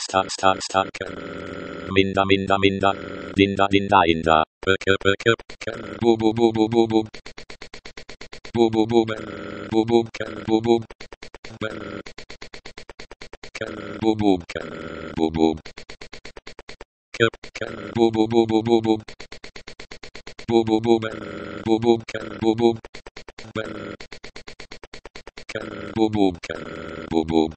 Stop, stop, stop. Minda, minda, minda. Dinda, dinda, inda. Böke, böke. Boo, boo, boo, boo, boo, boo. Boo, boo, boo. Boo, boo. Boo, boo. Boo, boo. Boo, boo. Boo, boo, boo, boo, boo, boo. Boo, boo, boo. Boo, boo. Boo, boo. Bubub. Bubub.